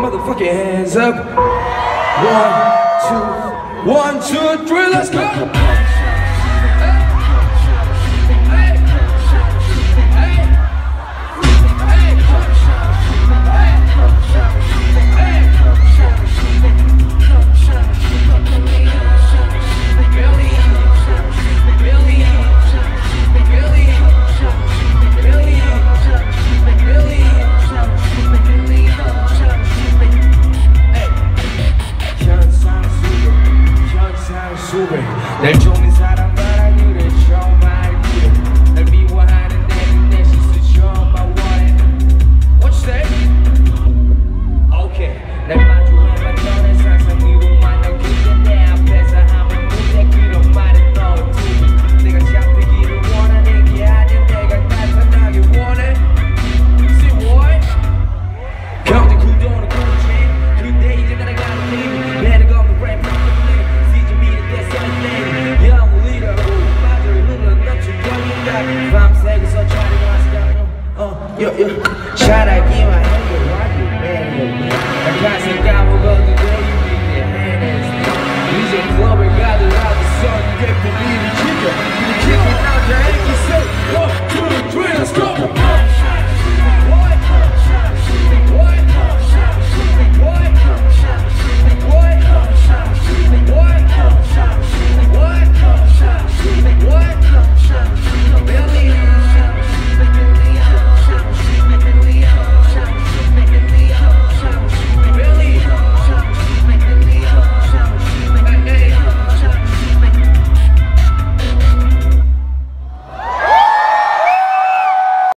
motherfucking hands up. One, two, one, two, three, let's go. They told me yo, yo. Shout out, give my